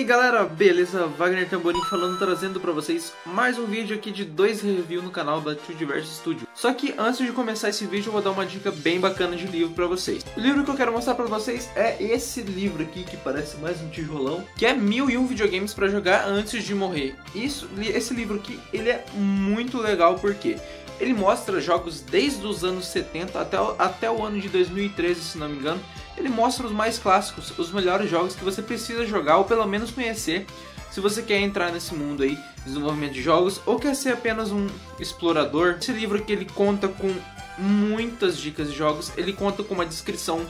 Aí galera, beleza? Wagner Tamborim falando, trazendo pra vocês mais um vídeo aqui de dois reviews no canal da Two Studio. Só que antes de começar esse vídeo eu vou dar uma dica bem bacana de livro pra vocês. O livro que eu quero mostrar pra vocês é esse livro aqui, que parece mais um tijolão, que é Mil e Um Videogames pra jogar antes de morrer. Isso, esse livro aqui, ele é muito legal porque ele mostra jogos desde os anos 70 até, até o ano de 2013, se não me engano, ele mostra os mais clássicos, os melhores jogos que você precisa jogar ou pelo menos conhecer se você quer entrar nesse mundo aí, desenvolvimento de jogos, ou quer ser apenas um explorador. Esse livro aqui ele conta com muitas dicas de jogos, ele conta com uma descrição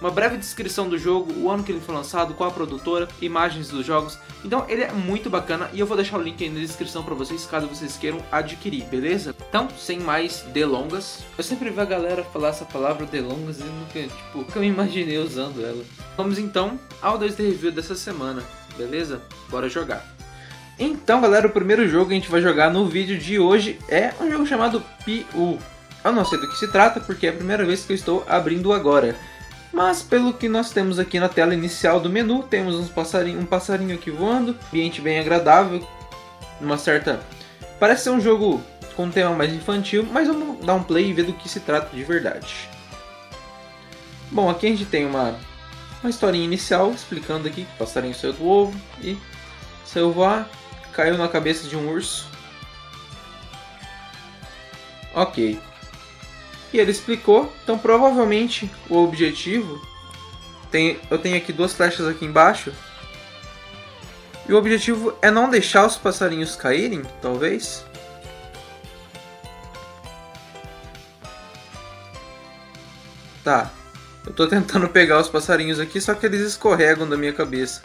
uma breve descrição do jogo, o ano que ele foi lançado, qual a produtora, imagens dos jogos. Então ele é muito bacana e eu vou deixar o link aí na descrição para vocês caso vocês queiram adquirir, beleza? Então, sem mais delongas, eu sempre vi a galera falar essa palavra delongas e nunca, tipo, nunca me imaginei usando ela. Vamos então ao 2D Review dessa semana, beleza? Bora jogar. Então, galera, o primeiro jogo que a gente vai jogar no vídeo de hoje é um jogo chamado Piu. Eu não sei do que se trata porque é a primeira vez que eu estou abrindo agora. Mas pelo que nós temos aqui na tela inicial do menu, temos passarinho, um passarinho aqui voando, ambiente bem agradável, uma certa... Parece ser um jogo com um tema mais infantil, mas vamos dar um play e ver do que se trata de verdade. Bom, aqui a gente tem uma, uma historinha inicial explicando aqui que o passarinho saiu do ovo e saiu voar, caiu na cabeça de um urso. Ok. E ele explicou, então provavelmente o objetivo tem, eu tenho aqui duas flechas aqui embaixo. E o objetivo é não deixar os passarinhos caírem, talvez. Tá. Eu tô tentando pegar os passarinhos aqui, só que eles escorregam da minha cabeça.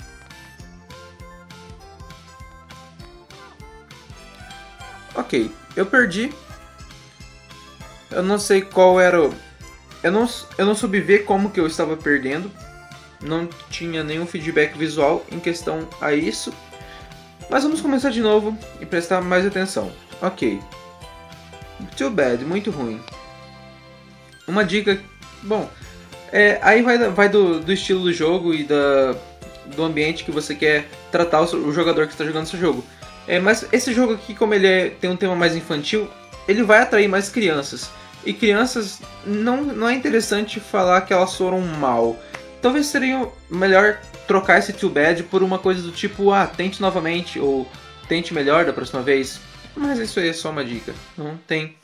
Ok, eu perdi eu não sei qual era o... Eu não, eu não soube ver como que eu estava perdendo. Não tinha nenhum feedback visual em questão a isso. Mas vamos começar de novo e prestar mais atenção. Ok. Too bad, muito ruim. Uma dica... Bom, é, aí vai, vai do, do estilo do jogo e da, do ambiente que você quer tratar o, o jogador que está jogando seu jogo. É, mas esse jogo aqui, como ele é, tem um tema mais infantil, ele vai atrair mais crianças. E crianças, não, não é interessante falar que elas foram mal. Talvez seria melhor trocar esse too bad por uma coisa do tipo, ah, tente novamente, ou tente melhor da próxima vez. Mas isso aí é só uma dica. Não tem.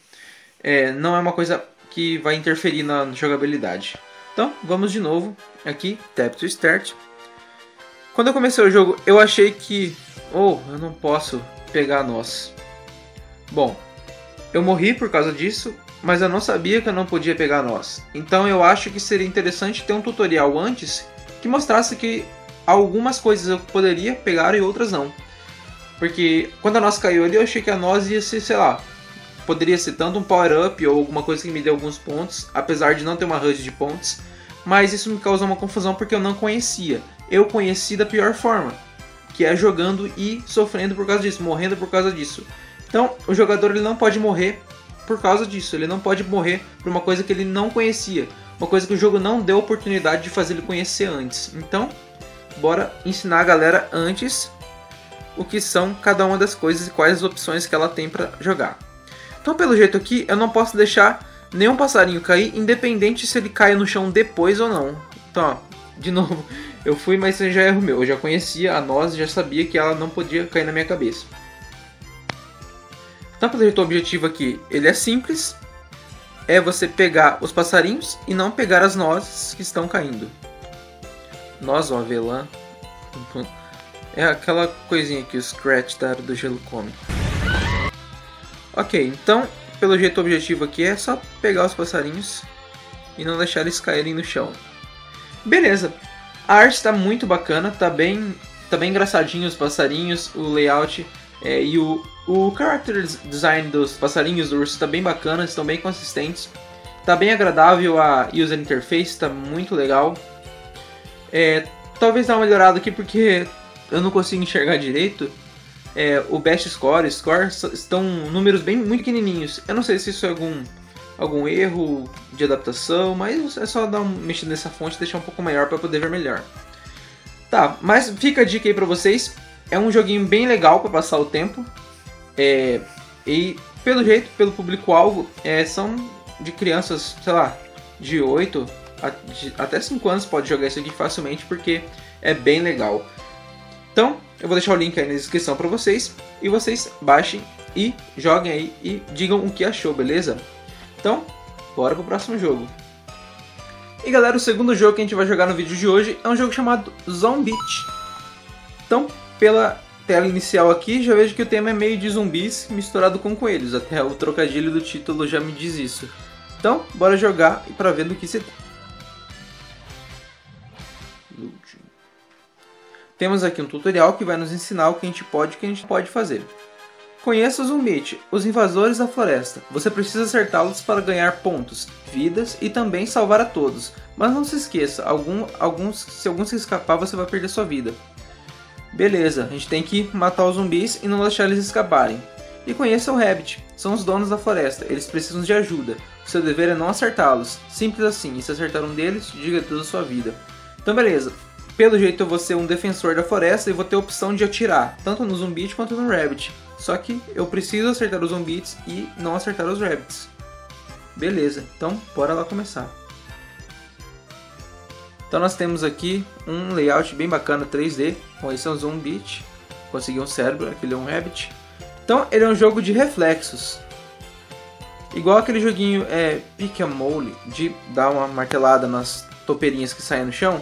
É, não é uma coisa que vai interferir na jogabilidade. Então, vamos de novo aqui, tap to start. Quando eu comecei o jogo, eu achei que, oh, eu não posso pegar nós. Bom, eu morri por causa disso, mas eu não sabia que eu não podia pegar nós. Então eu acho que seria interessante ter um tutorial antes que mostrasse que algumas coisas eu poderia pegar e outras não. Porque quando a noz caiu ali, eu achei que a noz ia ser, sei lá, poderia ser tanto um power-up ou alguma coisa que me dê alguns pontos, apesar de não ter uma HUD de pontos. Mas isso me causou uma confusão porque eu não conhecia. Eu conheci da pior forma, que é jogando e sofrendo por causa disso, morrendo por causa disso. Então, o jogador ele não pode morrer por causa disso. Ele não pode morrer por uma coisa que ele não conhecia, uma coisa que o jogo não deu oportunidade de fazer ele conhecer antes. Então, bora ensinar a galera antes o que são cada uma das coisas e quais as opções que ela tem para jogar. Então, pelo jeito aqui, eu não posso deixar nenhum passarinho cair, independente se ele caia no chão depois ou não. Então, ó, de novo, eu fui, mas já é erro meu. Eu já conhecia a noz, já sabia que ela não podia cair na minha cabeça. Então, jeito, o objetivo aqui ele é simples. É você pegar os passarinhos e não pegar as nozes que estão caindo. Noz ou avelã. É aquela coisinha que o Scratch da do gelo come. Ok, então, pelo jeito o objetivo aqui é só pegar os passarinhos e não deixar eles caírem no chão. Beleza, a arte está muito bacana, tá bem, tá bem engraçadinho os passarinhos, o layout é, e o, o character design dos passarinhos do urso está bem bacana, estão bem consistentes. Está bem agradável a user interface, está muito legal. É, talvez dá uma melhorada aqui porque eu não consigo enxergar direito. É, o best score, score estão números bem muito pequenininhos. Eu não sei se isso é algum algum erro de adaptação, mas é só dar um mexida nessa fonte e deixar um pouco maior para poder ver melhor. Tá, mas fica a dica aí pra vocês. É um joguinho bem legal para passar o tempo. É, e pelo jeito, pelo público-alvo, é, são de crianças, sei lá, de 8 a, de, até 5 anos pode jogar isso aqui facilmente porque é bem legal. Então, eu vou deixar o link aí na descrição para vocês e vocês baixem e joguem aí e digam o que achou, beleza? Então, bora pro próximo jogo. E galera, o segundo jogo que a gente vai jogar no vídeo de hoje é um jogo chamado Zombie. Então, pela tela inicial aqui, já vejo que o tema é meio de zumbis misturado com coelhos. Até o trocadilho do título já me diz isso. Então, bora jogar e para ver do que se Temos aqui um tutorial que vai nos ensinar o que a gente pode e o que a gente pode fazer. Conheça os Umbit, os invasores da floresta. Você precisa acertá-los para ganhar pontos, vidas e também salvar a todos. Mas não se esqueça, algum, alguns, se algum se escapar você vai perder sua vida. Beleza, a gente tem que matar os zumbis e não deixar eles escaparem. E conheça o Rabbit, são os donos da floresta, eles precisam de ajuda. O seu dever é não acertá-los, simples assim, e se acertar um deles, diga toda a sua vida. Então beleza, pelo jeito eu vou ser um defensor da floresta e vou ter a opção de atirar, tanto no Zumbit quanto no Rabbit. Só que eu preciso acertar os Zumbits e não acertar os Rabbits. Beleza, então bora lá começar. Então nós temos aqui um layout bem bacana 3D, com esse é um Zumbit, consegui um cérebro, aquele é um Rabbit. Então ele é um jogo de reflexos. Igual aquele joguinho é, Pick a Mole, de dar uma martelada nas topeirinhas que saem no chão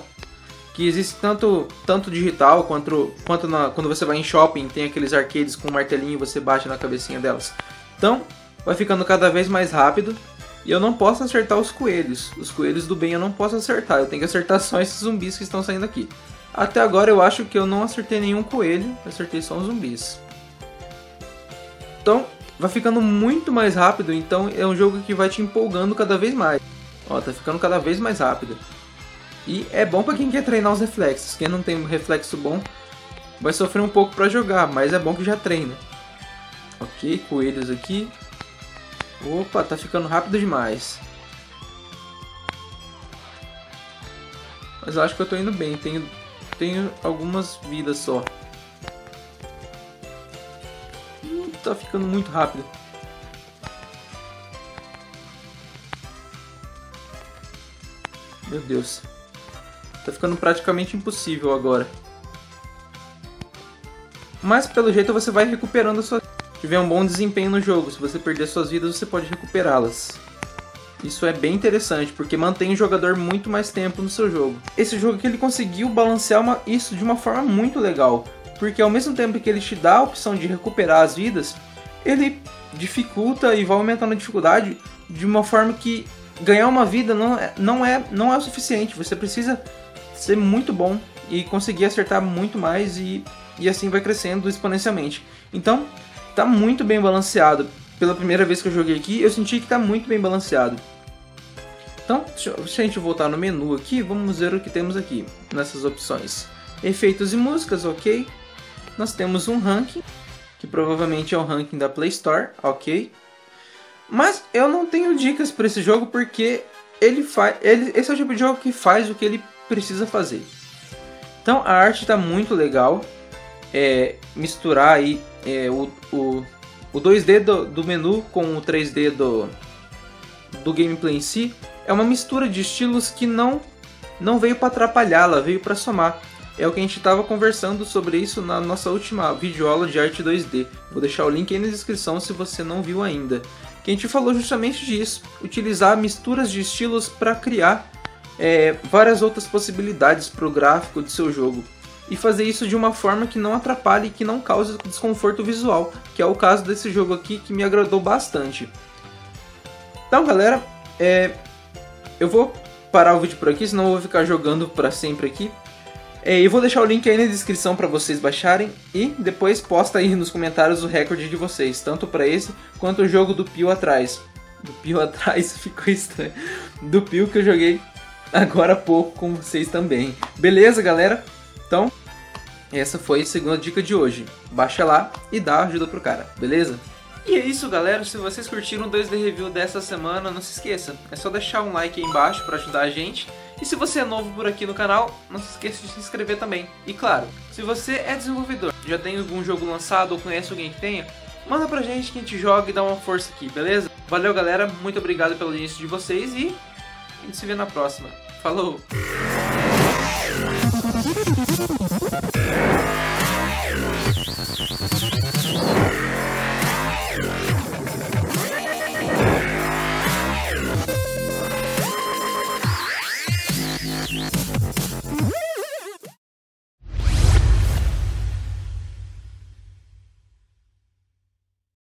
que existe tanto, tanto digital quanto, quanto na, quando você vai em shopping, tem aqueles arcades com um martelinho e você bate na cabecinha delas. Então, vai ficando cada vez mais rápido. E eu não posso acertar os coelhos. Os coelhos do bem eu não posso acertar. Eu tenho que acertar só esses zumbis que estão saindo aqui. Até agora eu acho que eu não acertei nenhum coelho. Acertei só os zumbis. Então, vai ficando muito mais rápido. Então, é um jogo que vai te empolgando cada vez mais. Ó, tá ficando cada vez mais rápido. E é bom para quem quer treinar os reflexos. Quem não tem um reflexo bom vai sofrer um pouco para jogar, mas é bom que já treina. Ok, coelhos aqui. Opa, tá ficando rápido demais. Mas eu acho que eu tô indo bem, tenho, tenho algumas vidas só. Hum, tá ficando muito rápido. Meu Deus. Tá ficando praticamente impossível agora. Mas pelo jeito você vai recuperando sua... Tiver um bom desempenho no jogo, se você perder suas vidas, você pode recuperá-las. Isso é bem interessante, porque mantém o jogador muito mais tempo no seu jogo. Esse jogo que ele conseguiu balancear uma... isso de uma forma muito legal, porque ao mesmo tempo que ele te dá a opção de recuperar as vidas, ele dificulta e vai aumentando a dificuldade de uma forma que ganhar uma vida não é, não é, não é o suficiente. Você precisa ser muito bom e conseguir acertar muito mais e, e assim vai crescendo exponencialmente. Então, tá muito bem balanceado. Pela primeira vez que eu joguei aqui, eu senti que tá muito bem balanceado. Então, se a gente voltar no menu aqui, vamos ver o que temos aqui nessas opções. Efeitos e músicas, ok. Nós temos um ranking, que provavelmente é o ranking da Play Store, ok. Mas eu não tenho dicas para esse jogo porque ele faz, ele, esse é o tipo de jogo que faz o que ele precisa fazer. Então a arte está muito legal. É, misturar aí é, o, o, o 2D do, do, menu com o 3D do, do gameplay em si é uma mistura de estilos que não, não veio para atrapalhar, ela veio para somar. É o que a gente estava conversando sobre isso na nossa última videoaula de arte 2D. Vou deixar o link aí na descrição se você não viu ainda. Que a gente falou justamente disso, utilizar misturas de estilos para criar é, várias outras possibilidades para o gráfico do seu jogo e fazer isso de uma forma que não atrapalhe e que não cause desconforto visual, que é o caso desse jogo aqui que me agradou bastante. Então, galera, é, eu vou parar o vídeo por aqui, senão eu vou ficar jogando para sempre aqui. É, eu vou deixar o link aí na descrição para vocês baixarem e depois posta aí nos comentários o recorde de vocês, tanto para esse quanto o jogo do Pio atrás. Do Pio atrás ficou estranho. Do Pio que eu joguei agora há pouco com vocês também. Beleza, galera? Então, essa foi a segunda dica de hoje. Baixa lá e dá ajuda pro cara, beleza? E é isso, galera. Se vocês curtiram o 2D Review dessa semana, não se esqueça. É só deixar um like aí embaixo para ajudar a gente. E se você é novo por aqui no canal, não se esqueça de se inscrever também. E claro, se você é desenvolvedor, já tem algum jogo lançado ou conhece alguém que tenha, manda pra gente que a gente joga e dá uma força aqui, beleza? Valeu galera, muito obrigado pelo início de vocês e a gente se vê na próxima. Falou!